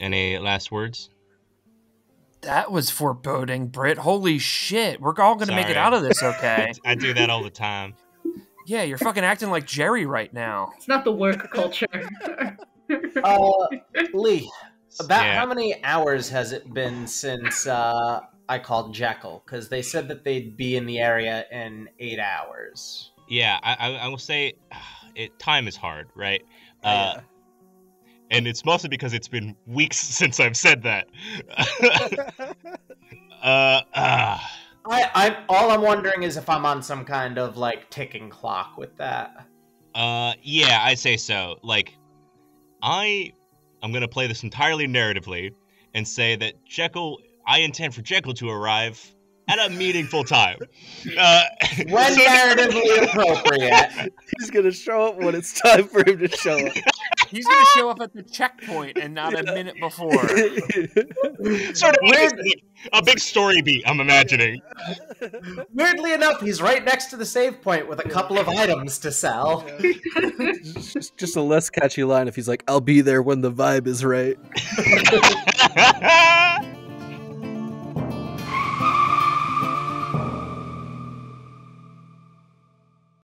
Any last words? That was foreboding, Britt. Holy shit. We're all going to make it out of this okay. I do that all the time. yeah, you're fucking acting like Jerry right now. It's not the work culture. Uh, Lee, about Yeah. how many hours has it been since uh, I called Jekyll? Because they said that they'd be in the area in eight hours. Yeah, I, I, I will say, it time is hard, right? Uh, and it's mostly because it's been weeks since I've said that. uh, uh, I, I, all I'm wondering is if I'm on some kind of like ticking clock with that. uh, yeah, I say so. Like, I, I'm gonna play this entirely narratively and say that Jekyll, I intend for Jekyll to arrive at a meaningful time. Uh, When so- narratively appropriate. He's gonna show up when it's time for him to show up. He's going to show up at the checkpoint and not a minute before. sort of like a, a big story beat. I'm imagining. Weirdly enough, he's right next to the save point with a couple of items to sell. just, just a less catchy line if he's like, "I'll be there when the vibe is right."